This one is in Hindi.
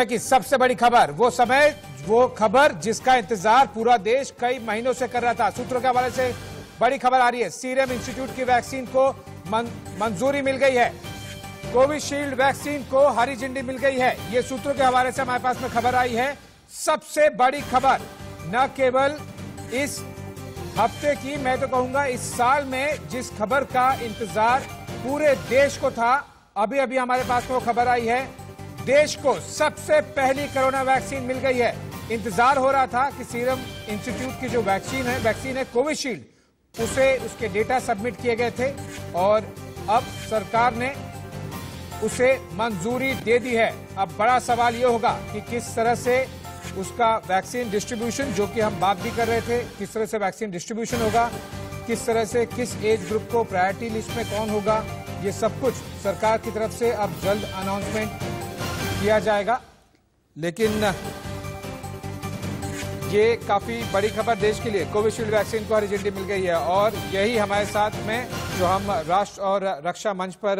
समय की सबसे बड़ी खबर, वो समय, वो खबर जिसका इंतज़ार पूरा देश कई महीनों से कर रहा था। सूत्रों के हवाले से बड़ी खबर आ रही है, सीरम इंस्टीट्यूट की वैक्सीन को मंजूरी मिल गई है। कोविशील्ड वैक्सीन को हरी झंडी मिल गई है। ये सूत्रों के हवाले से हमारे पास में खबर आई है। सबसे बड़ी खबर, न केवल इस हफ़्ते की, मैं तो कहूँगा इस साल में जिस खबर का इंतज़ार पूरे देश को था अभी अभी हमारे पास में वो खबर आई है। देश को सबसे पहली कोरोना वैक्सीन मिल गई है। इंतज़ार हो रहा था कि सीरम इंस्टीट्यूट की जो वैक्सीन है वैक्सीन है कोविशील्ड, उसे उसके डेटा सबमिट किए गए थे और अब सरकार ने उसे मंजूरी दे दी है। अब बड़ा सवाल ये होगा कि किस तरह से उसका वैक्सीन डिस्ट्रीब्यूशन, जो कि हम बात भी कर रहे थे, किस तरह से वैक्सीन डिस्ट्रीब्यूशन होगा, किस तरह से, किस एज ग्रुप को प्रायोरिटी लिस्ट में कौन होगा, ये सब कुछ सरकार की तरफ़ से अब जल्द अनाउंसमेंट किया जाएगा। लेकिन, ये काफ़ी बड़ी खबर देश के लिए। कोविशील्ड वैक्सीन को हरी झंडी मिल गई है और यही हमारे साथ में जो हम राष्ट्र और रक्षा मंच पर